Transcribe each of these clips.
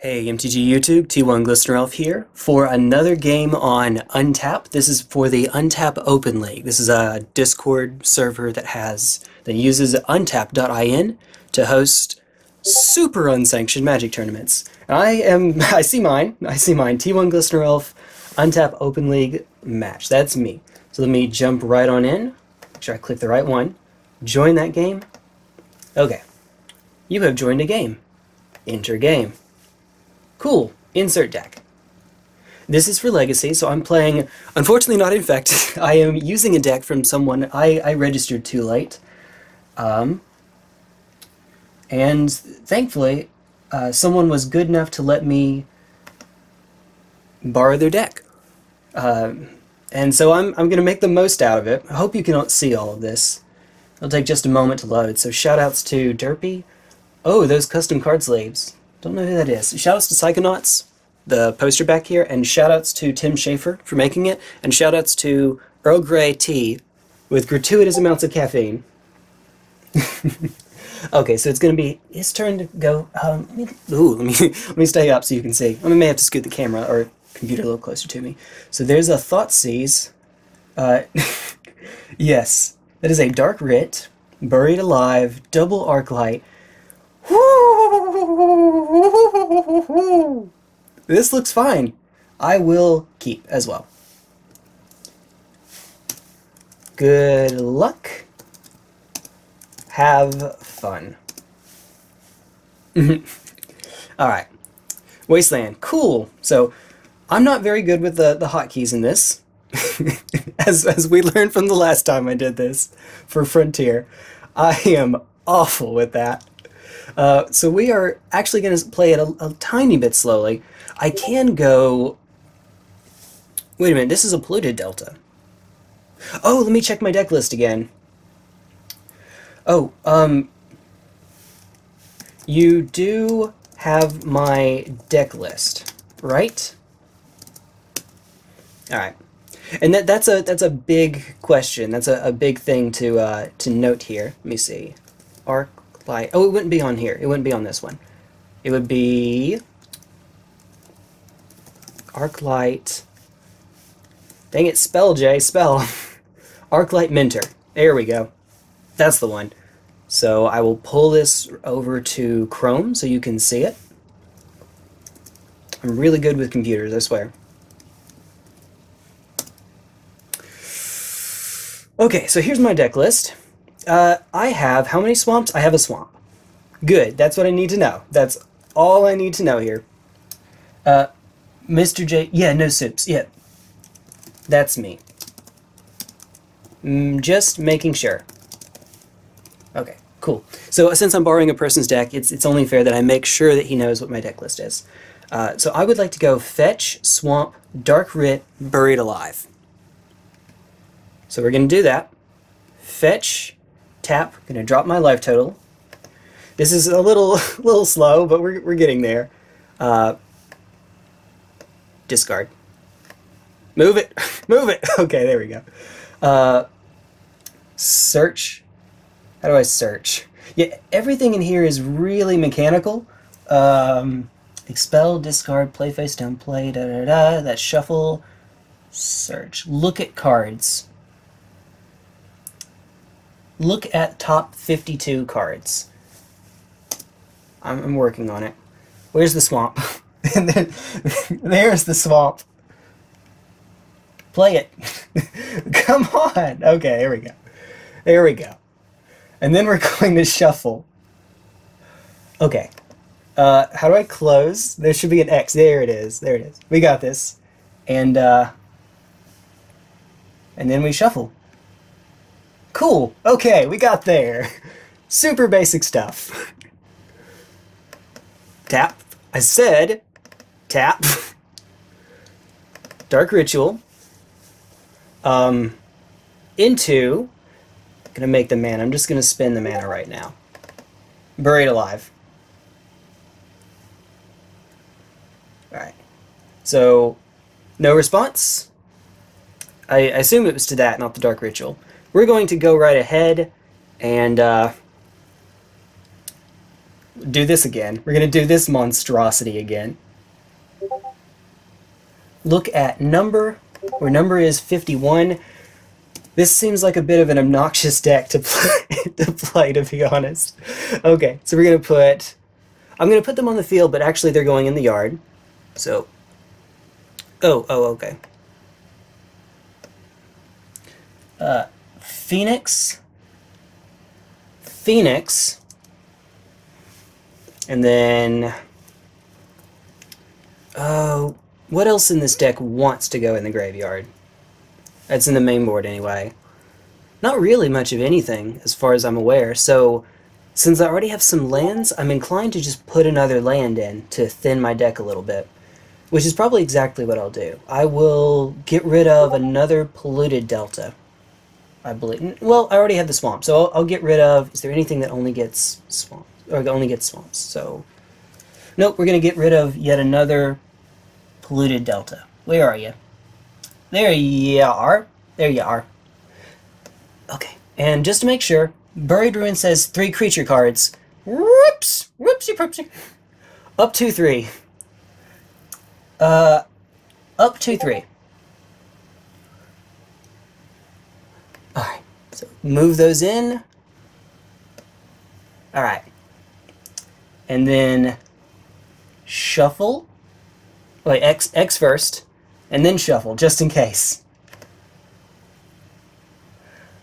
Hey MTG YouTube, T1 Glistener Elf here for another game on Untap. This is for the Untap Open League. This is a Discord server that has that uses untap.in to host super unsanctioned Magic tournaments. I am I see mine. I see mine. T1 Glistener Elf Untap Open League match. That's me. So let me jump right on in. Make sure I click the right one. Join that game. Okay. You have joined a game. Enter game. Cool. Insert deck. This is for Legacy, so I'm playing, unfortunately not Infect, I am using a deck from someone I, I registered too late. Um, and thankfully, uh, someone was good enough to let me borrow their deck. Uh, and so I'm, I'm going to make the most out of it. I hope you can see all of this. It'll take just a moment to load. So shoutouts to Derpy. Oh, those custom card slaves. Don't know who that is. Shoutouts to Psychonauts, the poster back here, and shoutouts to Tim Schafer for making it, and shoutouts to Earl Grey tea with gratuitous amounts of caffeine. okay, so it's gonna be his turn to go. Um, let me, ooh, let me let me stay up so you can see. I may have to scoot the camera or computer a little closer to me. So there's a Thoughtseize. Uh, yes, that is a Dark Rit, Buried Alive, Double arc light. Arclight. This looks fine. I will keep as well. Good luck. Have fun. Alright. Wasteland. Cool. So, I'm not very good with the, the hotkeys in this. as, as we learned from the last time I did this for Frontier. I am awful with that. Uh, so we are actually going to play it a, a, tiny bit slowly. I can go... Wait a minute, this is a polluted delta. Oh, let me check my deck list again. Oh, um... You do have my deck list, right? Alright. And that, that's a that's a big question. That's a, a big thing to uh, to note here. Let me see. Arc light. Oh, it wouldn't be on here. It wouldn't be on this one. It would be arc light. Dang it, spell J, spell. Arclight Mentor. There we go. That's the one. So I will pull this over to Chrome so you can see it. I'm really good with computers, I swear. Okay, so here's my deck list. Uh, I have, how many swamps? I have a swamp. Good, that's what I need to know. That's all I need to know here. Uh, Mr. J, yeah, no soups, yeah. That's me. Mm, just making sure. Okay, cool. So since I'm borrowing a person's deck, it's, it's only fair that I make sure that he knows what my deck list is. Uh, so I would like to go Fetch, Swamp, Dark Rit, Buried Alive. So we're going to do that. Fetch, tap, to drop my life total. This is a little little slow, but we're, we're getting there. Uh, discard. Move it. Move it. Okay, there we go. Uh, search. How do I search? Yeah, everything in here is really mechanical. Um, expel, discard, play face down, play, da da da. That shuffle, search. Look at cards. Look at top 52 cards. I'm, I'm working on it. Where's the swamp? and then there's the swamp. Play it. Come on. Okay, here we go. There we go. And then we're going to shuffle. Okay. Uh, how do I close? There should be an X. There it is. There it is. We got this. And, uh, and then we shuffle. Cool. Okay, we got there. Super basic stuff. Tap. I said tap. Dark Ritual. Um, into. Gonna make the mana. I'm just gonna spin the mana right now. Buried Alive. Alright. So, no response. I, I assume it was to that, not the Dark Ritual. We're going to go right ahead and uh, do this again. We're going to do this monstrosity again. Look at number, where number is 51. This seems like a bit of an obnoxious deck to play, to, play, to be honest. Okay, so we're going to put... I'm going to put them on the field, but actually they're going in the yard. So... Oh, oh, okay. Uh, Phoenix... Phoenix... And then... Oh, what else in this deck wants to go in the graveyard? That's in the main board anyway. Not really much of anything, as far as I'm aware, so since I already have some lands, I'm inclined to just put another land in to thin my deck a little bit. Which is probably exactly what I'll do. I will get rid of another polluted delta. I believe. Well, I already have the swamp, so I'll, I'll get rid of... Is there anything that only gets swamp or only gets swamps? So, nope. We're gonna get rid of yet another polluted delta. Where are you? There you are. There you are. Okay, and just to make sure, Buried Ruin says three creature cards. Whoops! Whoopsie poopsie. Up two three. Uh, up two three. Alright, so move those in. Alright. And then shuffle. Wait, X, X first and then shuffle, just in case.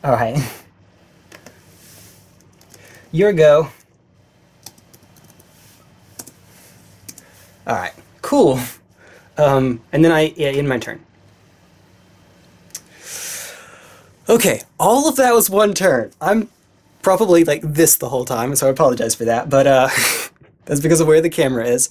Alright. Your go. Alright, cool. Um, and then I, yeah, in my turn. Okay, all of that was one turn. I'm probably like this the whole time, so I apologize for that, but uh, that's because of where the camera is.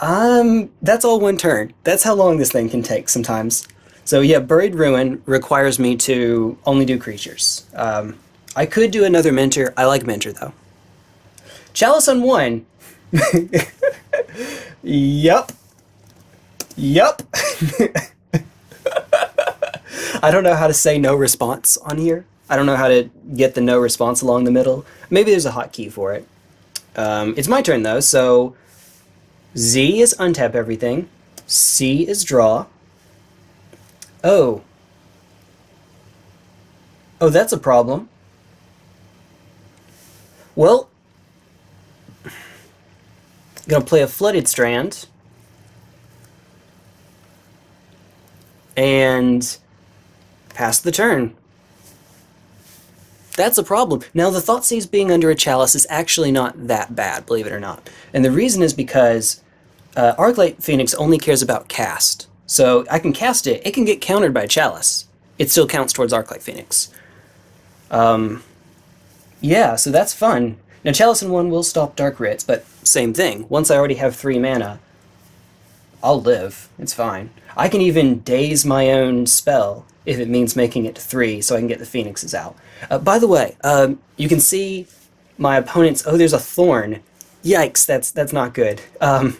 Um, that's all one turn. That's how long this thing can take sometimes. So yeah, Buried Ruin requires me to only do creatures. Um, I could do another Mentor. I like Mentor though. Chalice on one. yup. Yup. I don't know how to say no response on here. I don't know how to get the no response along the middle. Maybe there's a hotkey for it. Um, it's my turn though, so Z is untap everything. C is draw. Oh. Oh, that's a problem. Well, I'm gonna play a Flooded Strand. And pass the turn. That's a problem. Now, the thought Thoughtseize being under a chalice is actually not that bad, believe it or not. And the reason is because uh, Arclight Phoenix only cares about cast. So I can cast it, it can get countered by a Chalice. It still counts towards Arclight Phoenix. Um, yeah, so that's fun. Now Chalice in 1 will stop Dark Rits, but same thing. Once I already have 3 mana, I'll live. It's fine. I can even daze my own spell if it means making it to 3 so I can get the Phoenixes out. Uh, by the way, um, you can see my opponent's... Oh, there's a Thorn. Yikes, that's that's not good. Um,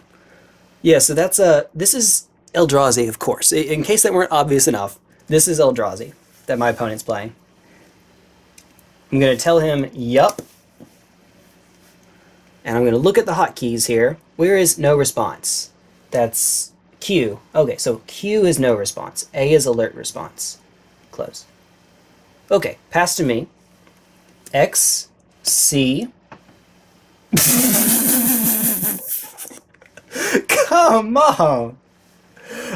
yeah, so that's a. Uh, this is Eldrazi, of course. In case that weren't obvious enough, this is Eldrazi that my opponent's playing. I'm going to tell him, yup. And I'm going to look at the hotkeys here. Where is no response? That's Q. Okay, so Q is no response. A is alert response. Close. Okay, pass to me. X, C. Come on!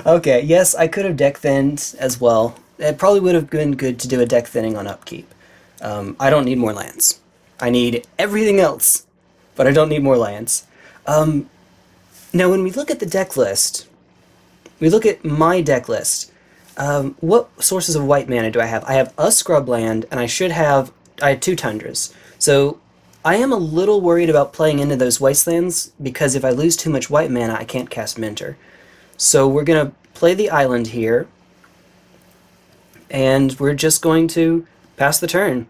Okay, yes, I could have deck thinned as well. It probably would have been good to do a deck thinning on upkeep. Um, I don't need more lands. I need everything else, but I don't need more lands. Um, now, when we look at the deck list, we look at my deck list. Um, what sources of white mana do I have? I have a scrub land, and I should have I have two tundras. So I am a little worried about playing into those wastelands because if I lose too much white mana, I can't cast Mentor. So we're going to play the island here, and we're just going to pass the turn.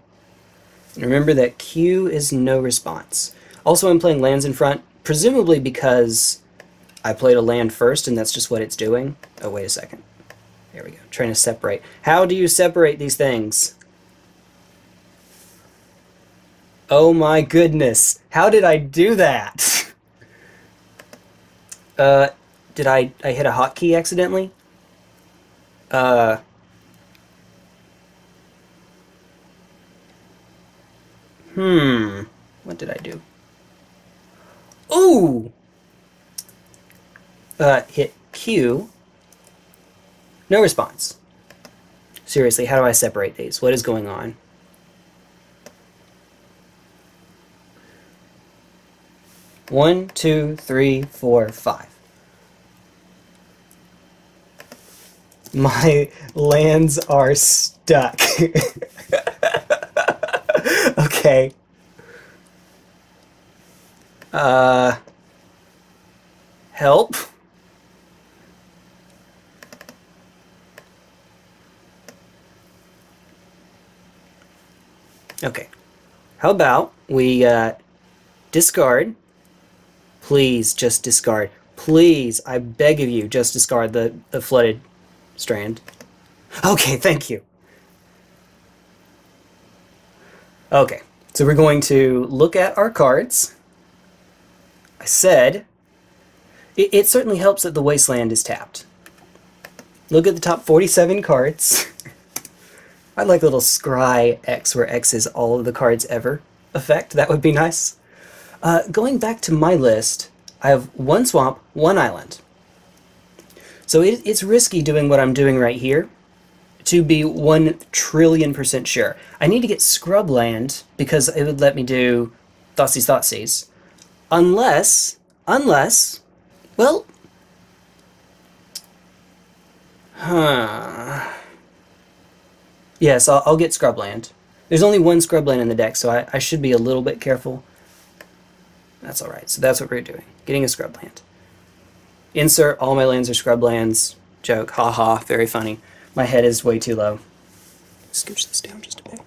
And remember that Q is no response. Also, I'm playing lands in front, presumably because I played a land first, and that's just what it's doing. Oh, wait a second. There we go. trying to separate. How do you separate these things? Oh my goodness. How did I do that? uh, did I, I hit a hotkey accidentally? Uh... Hmm. What did I do? Ooh! Uh, hit Q. No response. Seriously, how do I separate these? What is going on? One, two, three, four, five. My lands are stuck. okay. Uh, help? Okay. How about we uh, discard? Please, just discard. Please, I beg of you, just discard the, the flooded strand. Okay, thank you. Okay, so we're going to look at our cards. I said, it, it certainly helps that the Wasteland is tapped. Look at the top 47 cards. I'd like a little scry X where X is all of the cards ever effect. That would be nice. Uh, going back to my list, I have one swamp, one island. So it, it's risky doing what I'm doing right here to be one trillion percent sure. I need to get scrubland because it would let me do Thoughtseize Thoughtseize. Unless, unless, well, huh. Yes, I'll, I'll get Scrubland. There's only one Scrubland in the deck, so I, I should be a little bit careful. That's alright, so that's what we're doing. Getting a Scrubland. Insert all my lands are Scrublands. Joke, haha, very funny. My head is way too low. Scooch this down just a bit.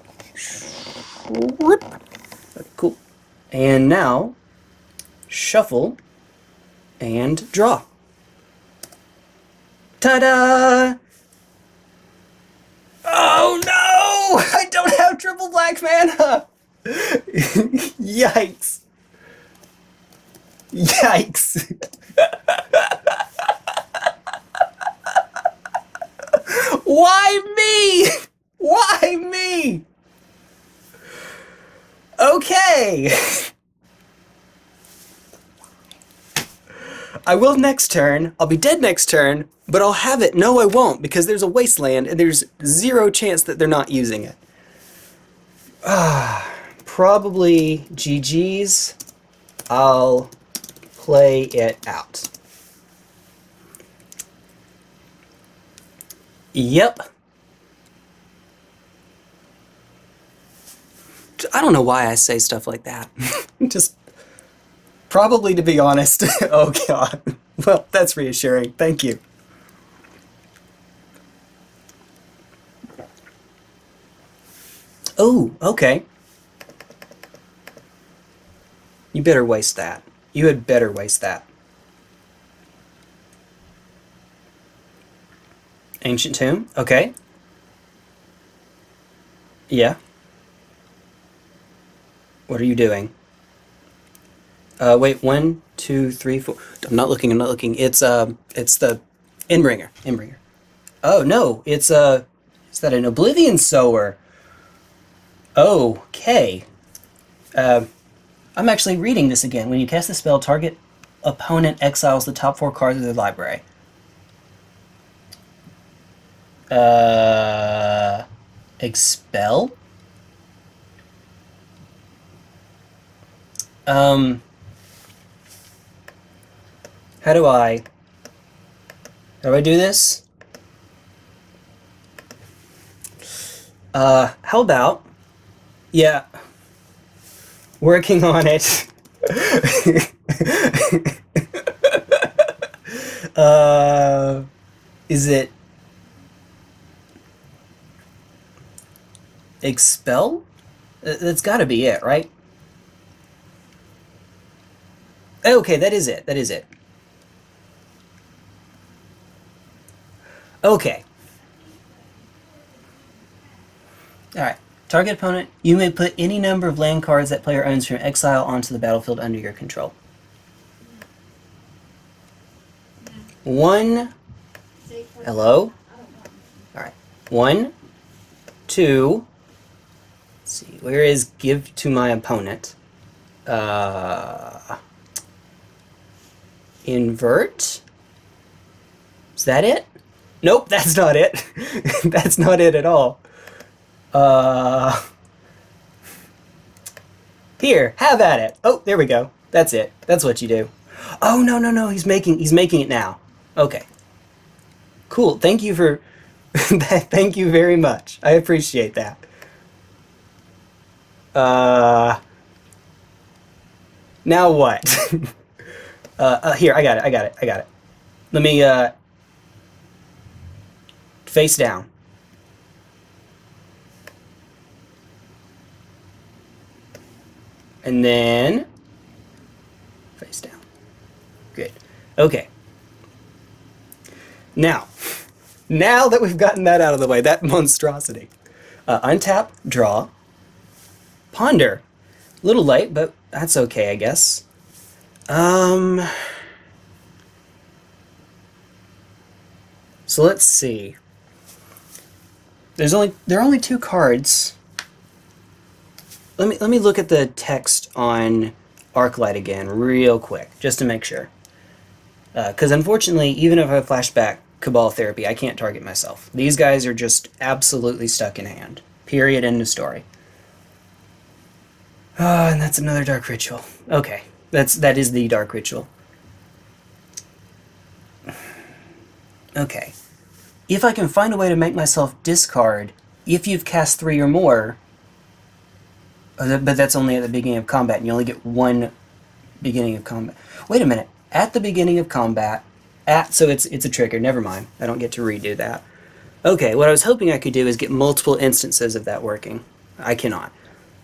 Whoop. Cool. And now, shuffle and draw. Ta-da! Oh no! I don't have triple black mana! Yikes! Yikes! Why me? Why me? Okay. I will next turn. I'll be dead next turn, but I'll have it. No, I won't, because there's a wasteland, and there's zero chance that they're not using it. Ah, probably GG's. I'll play it out. Yep. I don't know why I say stuff like that. Just probably to be honest. oh god. Well, that's reassuring. Thank you. Oh, okay. You better waste that. You had better waste that. Ancient Tomb, okay. Yeah. What are you doing? Uh, wait, one, two, three, four. I'm not looking, I'm not looking. It's, uh, it's the Inbringer. Endbringer. Oh, no, it's, uh, is that an Oblivion Sower? Okay. Uh, I'm actually reading this again. When you cast the spell, target opponent exiles the top four cards of their library. Uh, expel? Um, how do I, how do I do this? Uh, how about, yeah, working on it. uh, is it expel? That's got to be it, right? Okay, that is it. That is it. Okay. Alright. Target opponent, you may put any number of land cards that player owns from exile onto the battlefield under your control. One. Hello? Alright. One, two. Let's see. Where is give to my opponent? Uh. Invert? Is that it? Nope, that's not it. that's not it at all. Uh, here, have at it. Oh, there we go. That's it. That's what you do. Oh no no no! He's making he's making it now. Okay. Cool. Thank you for. thank you very much. I appreciate that. Uh. Now what? uh, uh, here, I got it. I got it. I got it. Let me uh. Face down. and then face down. Good. Okay. Now, now that we've gotten that out of the way, that monstrosity, uh, untap, draw, ponder. A little light, but that's okay, I guess. Um. So let's see. There's only there are only two cards let me let me look at the text on ArcLight again real quick, just to make sure. Because uh, unfortunately, even if I flashback Cabal Therapy, I can't target myself. These guys are just absolutely stuck in hand. Period. End of story. Ah, uh, and that's another Dark Ritual. Okay, that's that is the Dark Ritual. Okay. If I can find a way to make myself discard, if you've cast three or more, Oh, but that's only at the beginning of combat, and you only get one beginning of combat. Wait a minute. At the beginning of combat, at so it's it's a trigger. Never mind. I don't get to redo that. Okay, what I was hoping I could do is get multiple instances of that working. I cannot.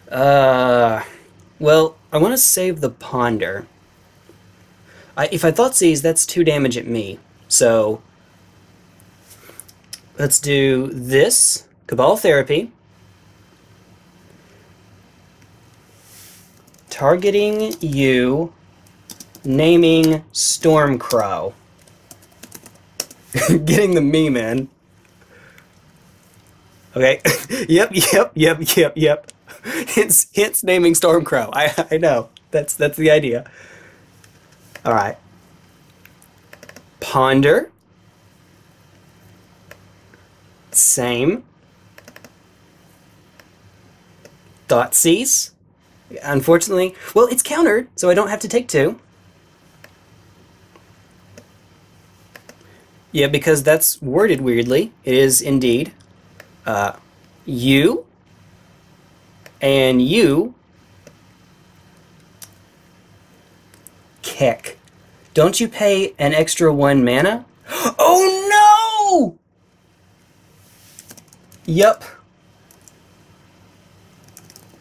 Uh, well, I want to save the ponder. I, if I Thoughtseize, that's two damage at me. So let's do this Cabal Therapy. targeting you, naming Stormcrow. Getting the meme in. Okay. yep, yep, yep, yep, yep. Hence, hence naming Stormcrow. I, I know. That's that's the idea. All right. Ponder. Same. Thoughtseize. Unfortunately, well, it's countered, so I don't have to take two. Yeah, because that's worded weirdly. It is indeed uh, you and you kick. Don't you pay an extra one mana? Oh no! Yup.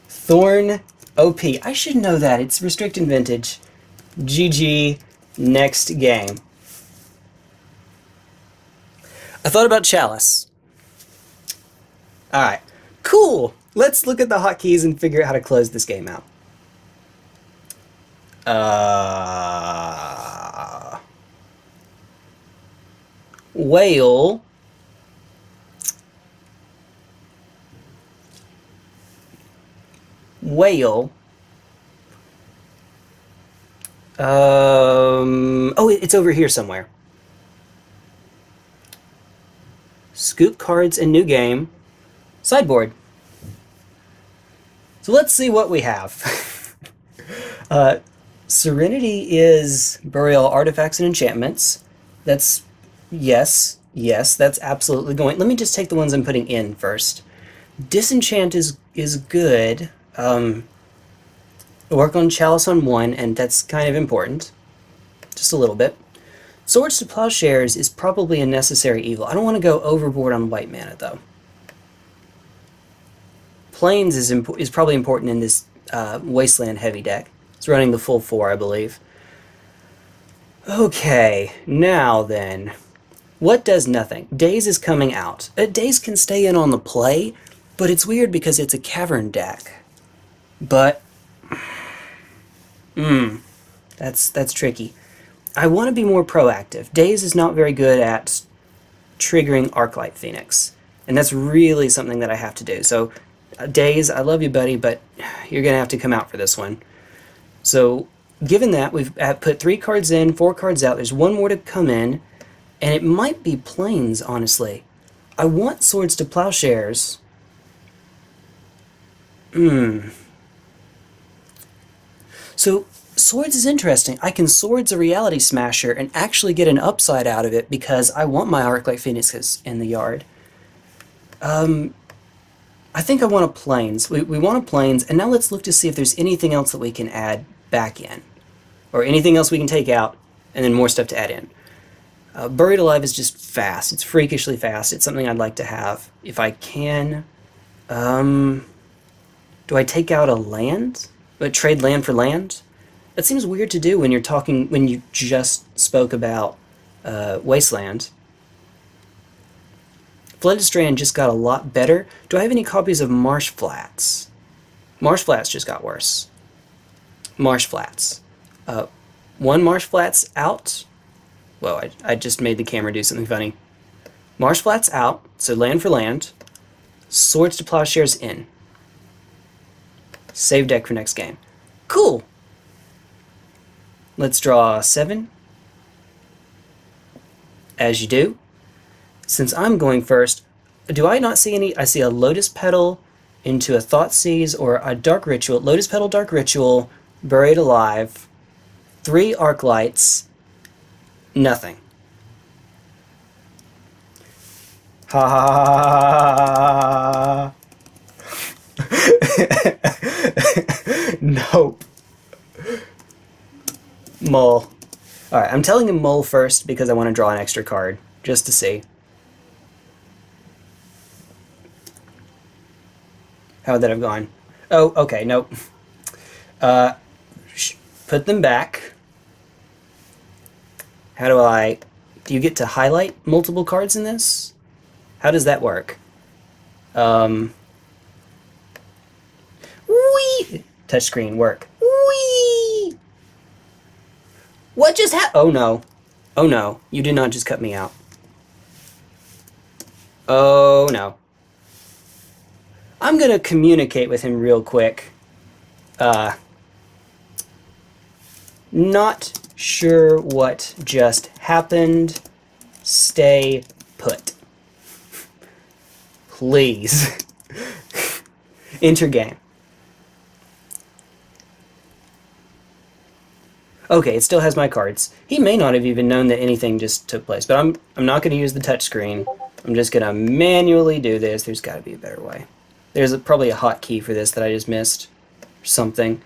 Thorn OP. I should know that. It's restricted vintage. GG. Next game. I thought about Chalice. Alright. Cool. Let's look at the hotkeys and figure out how to close this game out. Uh, whale whale. Um, oh, it's over here somewhere. Scoop cards and new game. Sideboard. So let's see what we have. uh, Serenity is Burial Artifacts and Enchantments. That's, yes, yes, that's absolutely going. Let me just take the ones I'm putting in first. Disenchant is, is good. Um, work on Chalice on one, and that's kind of important. Just a little bit. Swords to Plowshares is probably a necessary evil. I don't want to go overboard on white mana, though. Plains is, is probably important in this uh, Wasteland heavy deck. It's running the full four, I believe. Okay, now then. What does nothing? Daze is coming out. Uh, Daze can stay in on the play, But it's weird because it's a cavern deck. But, hmm, that's, that's tricky. I want to be more proactive. Daze is not very good at triggering Arclight Phoenix. And that's really something that I have to do. So, Daze, I love you, buddy, but you're going to have to come out for this one. So, given that, we've uh, put three cards in, four cards out. There's one more to come in, and it might be Plains, honestly. I want Swords to Plowshares. Hmm. So, Swords is interesting. I can Swords a Reality Smasher and actually get an upside out of it because I want my Arclight Phoenixes in the yard. Um, I think I want a Plains. We, we want a Plains, and now let's look to see if there's anything else that we can add back in. Or anything else we can take out, and then more stuff to add in. Uh, Buried Alive is just fast. It's freakishly fast. It's something I'd like to have. If I can... Um, do I take out a land? But trade land for land? That seems weird to do when you're talking, when you just spoke about uh, Wasteland. Flooded Strand just got a lot better. Do I have any copies of Marsh Flats? Marsh Flats just got worse. Marsh Flats. Uh, one Marsh Flats out. Whoa, I, I just made the camera do something funny. Marsh Flats out, so land for land. Swords to Plowshares in. Save deck for next game. Cool! Let's draw seven. As you do. Since I'm going first, do I not see any? I see a Lotus Petal into a Thoughtseize or a Dark Ritual. Lotus Petal, Dark Ritual, Buried Alive, three Arc Lights, nothing. Ha ha ha ha ha Ha ha ha Nope. Mull. Alright, I'm telling him Mull first because I want to draw an extra card, just to see. How would that have gone? Oh, okay, nope. Uh, put them back. How do I... Do you get to highlight multiple cards in this? How does that work? Um... Touchscreen work. Wee! What just happened? Oh no. Oh no. You did not just cut me out. Oh no. I'm gonna communicate with him real quick. Uh, not sure what just happened. Stay put. Please. Enter game. Okay, it still has my cards. He may not have even known that anything just took place, but I'm I'm not going to use the touchscreen. I'm just going to manually do this. There's got to be a better way. There's a, probably a hotkey for this that I just missed. Or something.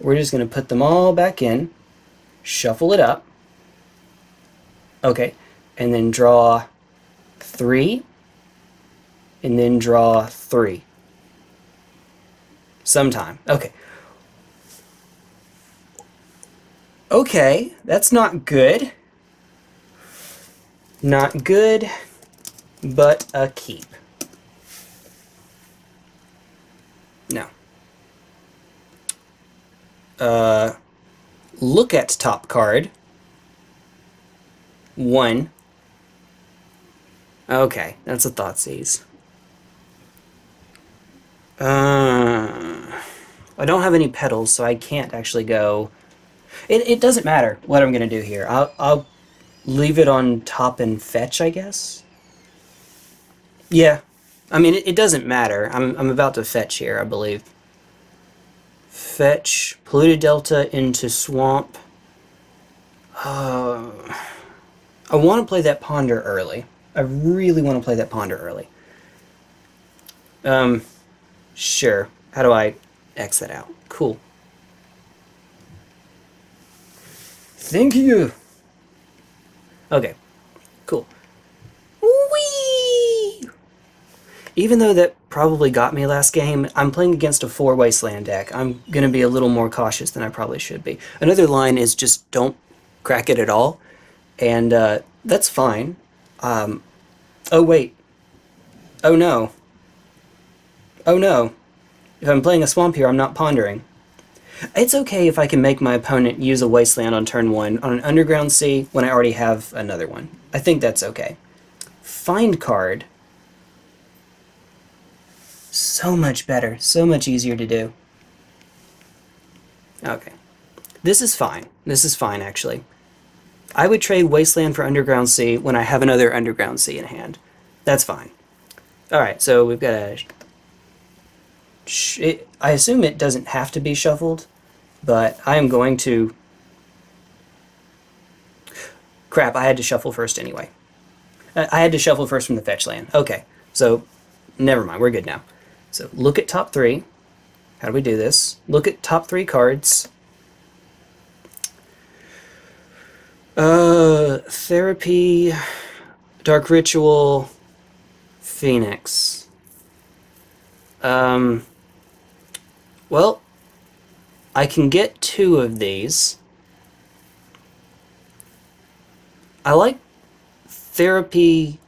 We're just going to put them all back in. Shuffle it up. Okay, and then draw three. And then draw three. Sometime. Okay. Okay, that's not good. Not good, but a keep. No. Uh, look at top card. One. Okay, that's a Thoughtseize. Uh, I don't have any petals, so I can't actually go it, it doesn't matter what I'm going to do here. I'll, I'll leave it on top and fetch, I guess. Yeah. I mean, it, it doesn't matter. I'm, I'm about to fetch here, I believe. Fetch Polluted Delta into Swamp. Uh, I want to play that Ponder early. I really want to play that Ponder early. Um, sure. How do I X that out? Cool. Thank you. Okay, cool. Whee! Even though that probably got me last game, I'm playing against a four wasteland deck. I'm going to be a little more cautious than I probably should be. Another line is just don't crack it at all, and uh, that's fine. Um, oh, wait. Oh, no. Oh no. If I'm playing a swamp here, I'm not pondering. It's okay if I can make my opponent use a wasteland on turn one on an underground sea when I already have another one. I think that's okay. Find card. So much better, so much easier to do. Okay. This is fine. This is fine, actually. I would trade Wasteland for Underground Sea when I have another Underground Sea in hand. That's fine. Alright, so we've got a... I assume it doesn't have to be shuffled, but I am going to... Crap, I had to shuffle first anyway. I had to shuffle first from the fetch land. Okay, so never mind, we're good now. So look at top three. How do we do this? Look at top three cards. Uh, therapy, dark ritual, phoenix. Um, well, I can get two of these. I like therapy,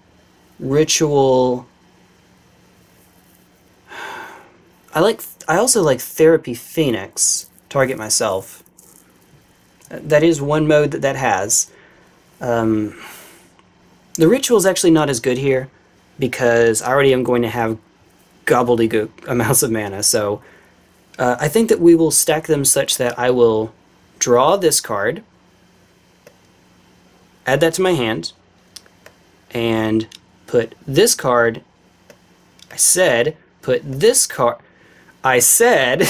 ritual. I like. I also like therapy phoenix. Target myself. That is one mode that that has. Um, the ritual is actually not as good here because I already am going to have gobbledygook amounts of mana. So uh, I think that we will stack them such that I will draw this card, add that to my hand, and put this card. I said, put this card. I said,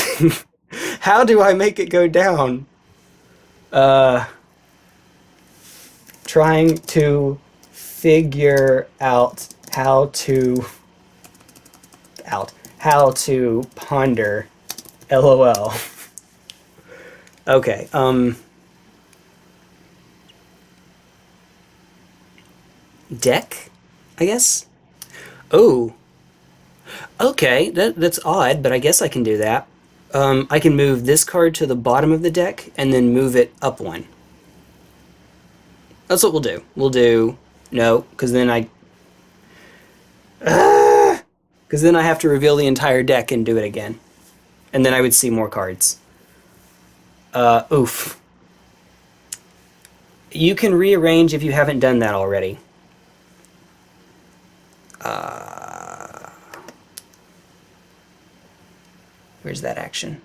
how do I make it go down? Uh, trying to figure out how to out how to ponder lol okay um deck i guess? Oh okay that that's odd but i guess i can do that. Um, I can move this card to the bottom of the deck and then move it up one. That's what we'll do. We'll do no, because then I because uh, then I have to reveal the entire deck and do it again, and then I would see more cards. Uh, oof. You can rearrange if you haven't done that already. Uh, Where's that action?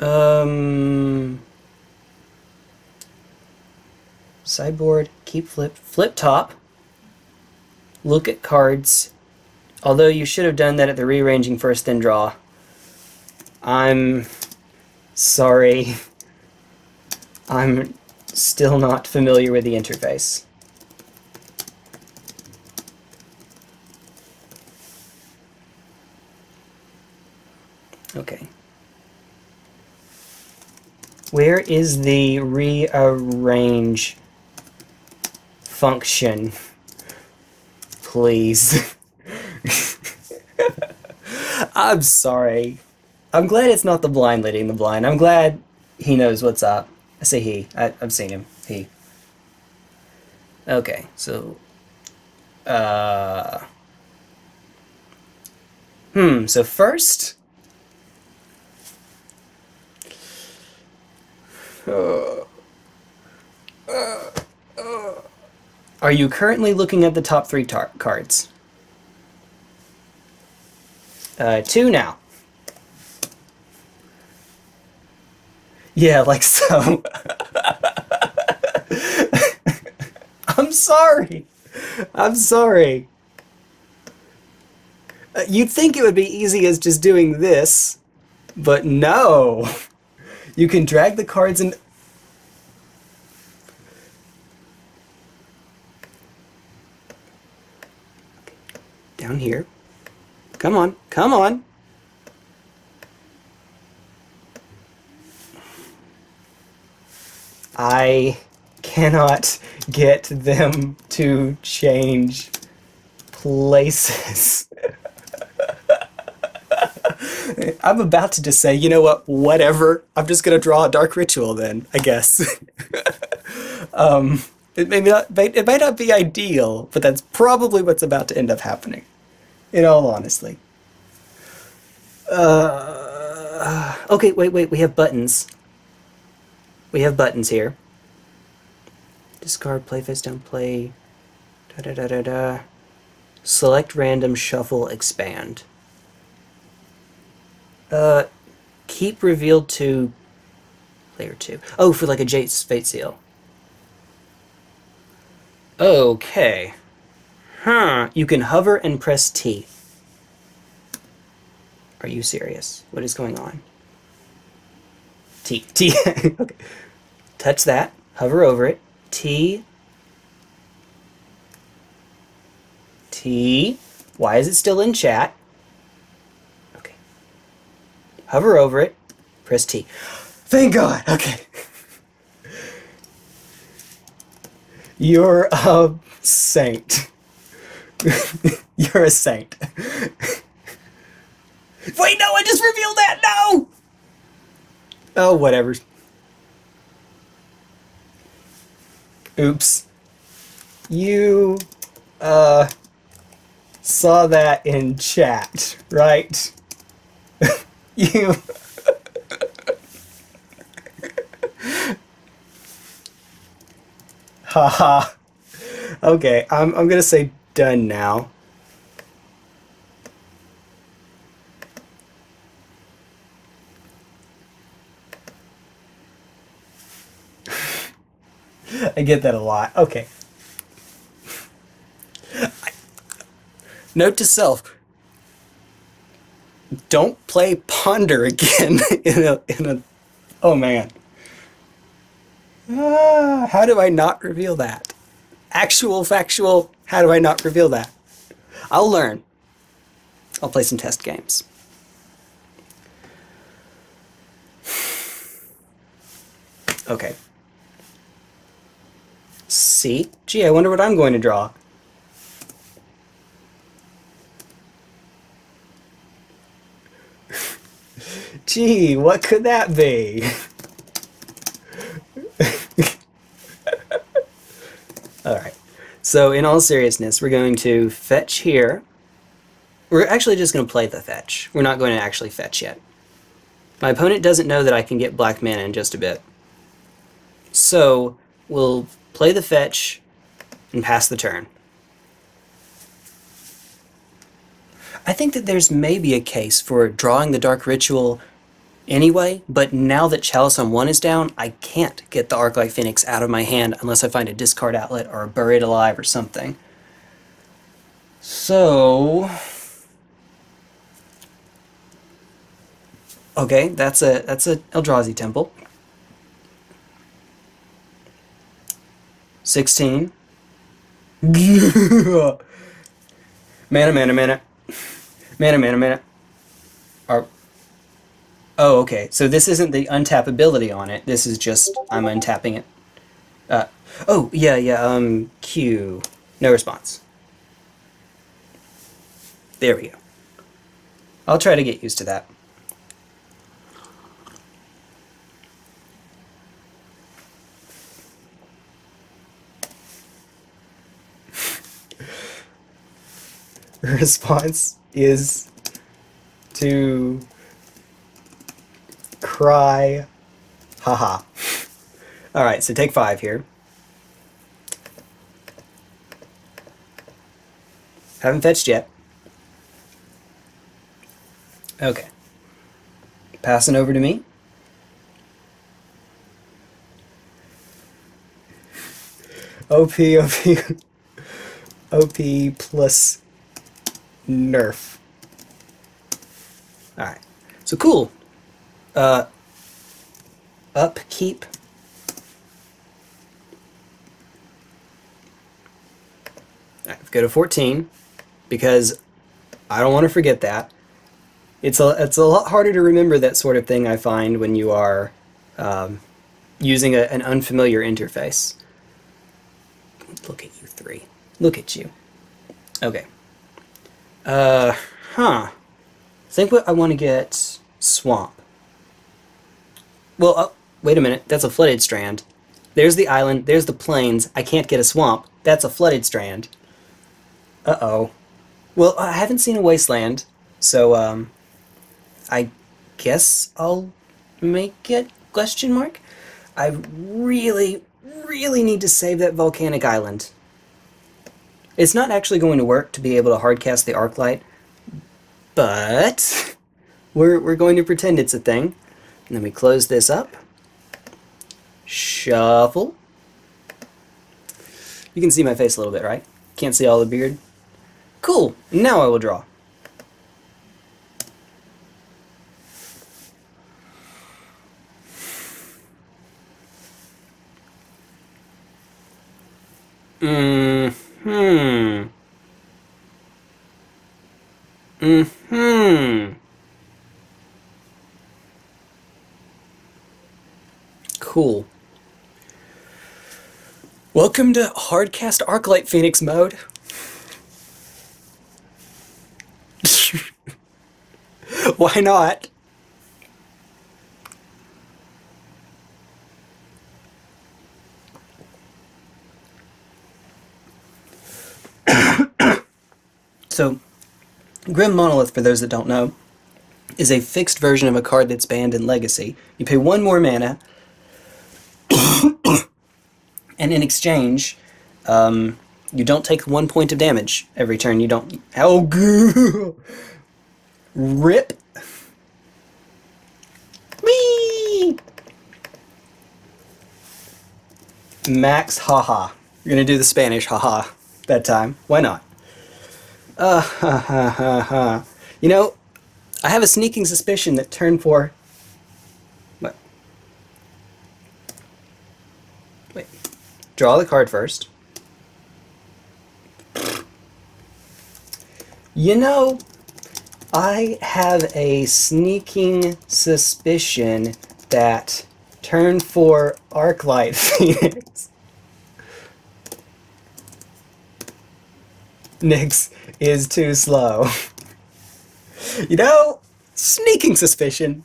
Um, sideboard, keep flip, flip top, look at cards, although you should have done that at the rearranging first then draw. I'm sorry. I'm still not familiar with the interface. Okay. Where is the rearrange function? Please. I'm sorry. I'm glad it's not the blind leading the blind. I'm glad he knows what's up. I say he. I, I've seen him. He. Okay, so... Uh... Hmm, so first... Are you currently looking at the top three cards? Uh, two now. Yeah, like so. I'm sorry. I'm sorry. Uh, you'd think it would be easy as just doing this, but no. You can drag the cards and... Down here. Come on, come on. I cannot get them to change places. I'm about to just say, you know what, whatever. I'm just going to draw a Dark Ritual then, I guess. um, It may not, it might not be ideal, but that's probably what's about to end up happening. In all honesty. Uh, okay, wait, wait, we have buttons. We have buttons here. Discard, play face down, play. Da da da da da. Select random, shuffle, expand. Uh, keep revealed to player two. Oh, for like a Jace Fate Seal. Okay. Huh. You can hover and press T. Are you serious? What is going on? T. T. okay. Touch that. Hover over it. T. T. Why is it still in chat? Okay. Hover over it. Press T. Thank God. Okay. You're a saint. You're a saint. Wait, no, I just revealed that! No! Oh, whatever. Oops. You, uh, saw that in chat, right? you... Haha. okay, I'm, I'm gonna say done now. I get that a lot. Okay. Note to self. Don't play Ponder again in a in a oh man. Uh, how do I not reveal that? Actual factual, how do I not reveal that? I'll learn. I'll play some test games. Okay. See? Gee, I wonder what I'm going to draw. Gee, what could that be? so in all seriousness, we're going to fetch here. We're actually just going to play the fetch. We're not going to actually fetch yet. My opponent doesn't know that I can get black mana in just a bit. So, we'll play the fetch, and pass the turn. I think that there's maybe a case for drawing the Dark Ritual anyway, but now that Chalice on 1 is down, I can't get the Arclight Phoenix out of my hand unless I find a discard outlet or a Buried Alive or something. So... Okay, that's a that's a Eldrazi temple. 16. mana, mana, mana. Mana, mana, mana. Are, oh, okay. So this isn't the untap ability on it. This is just, I'm untapping it. Uh, oh, yeah, yeah, um, Q. No response. There we go. I'll try to get used to that. response is to cry. Haha. Alright, so take five here. Haven't fetched yet. Okay. Passing over to me. OP, OP, OP plus nerf. Alright. So cool. Uh, upkeep. Go to 14 because I don't want to forget that. It's a, it's a lot harder to remember that sort of thing I find when you are um, using a, an unfamiliar interface. Look at you three. Look at you. Okay. Uh, huh. I think what I want to get Swamp. Well, uh, wait a minute. That's a Flooded Strand. There's the island, there's the plains. I can't get a swamp. That's a flooded strand. Uh-oh. Well, I haven't seen a wasteland, so, um, I guess I'll make it, question mark? I really, really need to save that volcanic island. It's not actually going to work to be able to hardcast the arc light, but we're, we're going to pretend it's a thing. And then we close this up. Shuffle. You can see my face a little bit, right? Can't see all the beard. Cool. Now I will draw. Mm-hmm. Mm-hmm. Cool. Welcome to Hardcast Arclight Phoenix mode. Why not? so, Grim Monolith, for those that don't know, is a fixed version of a card that's banned in Legacy. You pay one more mana, and in exchange, um, you don't take one point of damage every turn. You don't. Oh, goo! Rip. Whee! Max haha. You're gonna do the Spanish haha that time. Why not? Uh, ha ha ha ha. You know, I have a sneaking suspicion that turn four. What? Wait. Draw the card first. You know, I have a sneaking suspicion that turn four Arclight Phoenix. Nyx is too slow. you know, sneaking suspicion.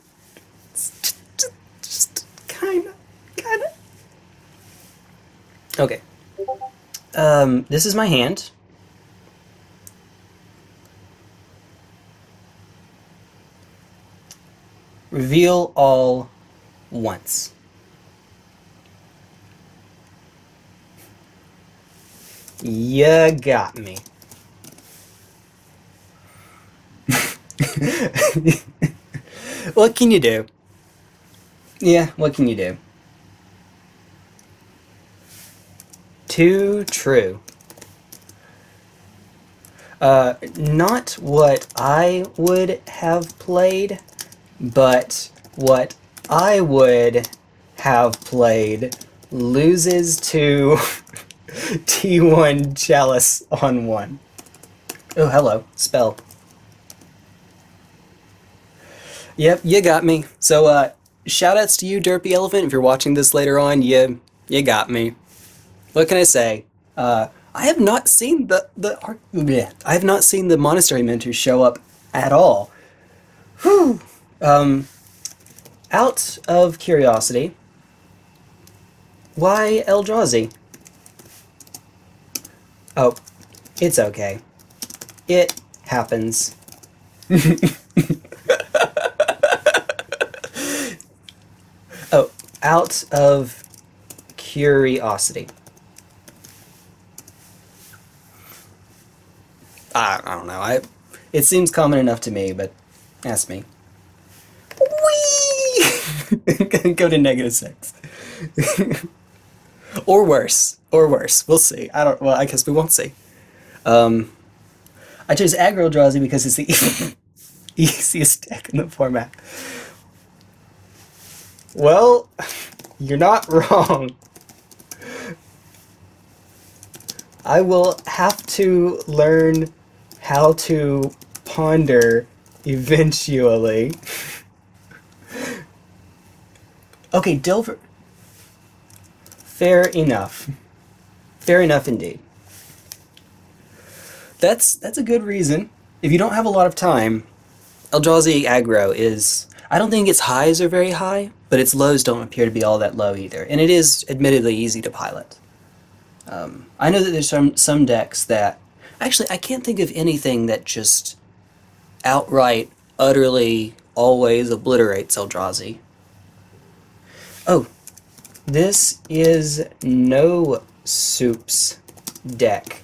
Just, just, just kinda, kinda. Okay. Um, this is my hand. Reveal all once. You got me. what can you do? Yeah, what can you do? Too true. Uh, not what I would have played, but what I would have played loses to T1 Chalice on 1. Oh, hello. Spell. Yep, you got me. So, uh, shoutouts to you, derpyefalant. If you're watching this later on, you, you got me. What can I say? Uh, I have not seen the, the, bleh, I have not seen the Monastery Mentors show up at all. Whew. Um, out of curiosity, why Eldrazi? Oh, it's okay. It happens. oh, out of curiosity. I, I don't know. I it seems common enough to me, but ask me. Whee! Go to negative six. or worse. Or worse. We'll see. I don't well, I guess we won't see. Um I chose aggro Eldrazi because it's the easiest deck in the format. Well, you're not wrong. I will have to learn how to ponder eventually. okay, Delver. Fair enough. Fair enough indeed. That's that's a good reason. If you don't have a lot of time, Eldrazi aggro is I don't think its highs are very high, but its lows don't appear to be all that low either. And it is admittedly easy to pilot. Um, I know that there's some, some decks that... Actually, I can't think of anything that just outright, utterly, always obliterates Eldrazi. Oh, this is No Soup's deck.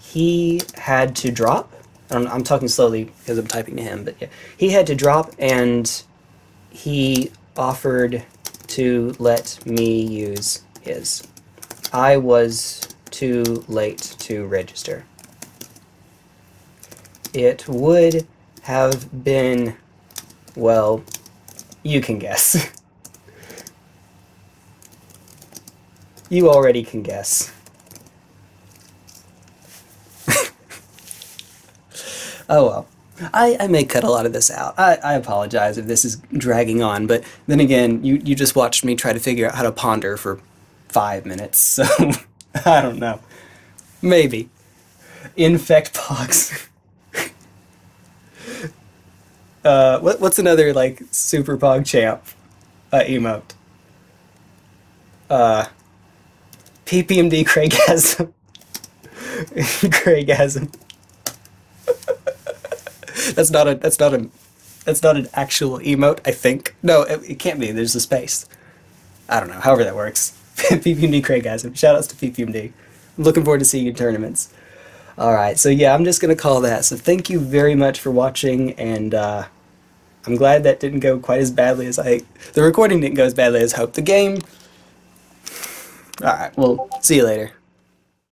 He had to drop. I'm, I'm talking slowly because I'm typing to him, but yeah. He had to drop and he offered to let me use his. I was too late to register. It would have been, well, you can guess. you already can guess. oh well. I, I may cut a lot of this out. I, I apologize if this is dragging on, but then again, you, you just watched me try to figure out how to ponder for five minutes, so I don't know. Maybe. Infect pox. uh, what, what's another, like, Super Pog Champ uh, emote? Uh, PPMD Kreygasm. Kreygasm. that's not a, that's not a, that's not an actual emote, I think. No, it, it can't be, there's a space. I don't know, however that works. PPMD Kreygasm. Shoutouts to PPMD. I'm looking forward to seeing you in tournaments. Alright, so yeah, I'm just going to call that. So thank you very much for watching, and uh, I'm glad that didn't go quite as badly as I... The recording didn't go as badly as I hoped. The game... Alright, well, see you later.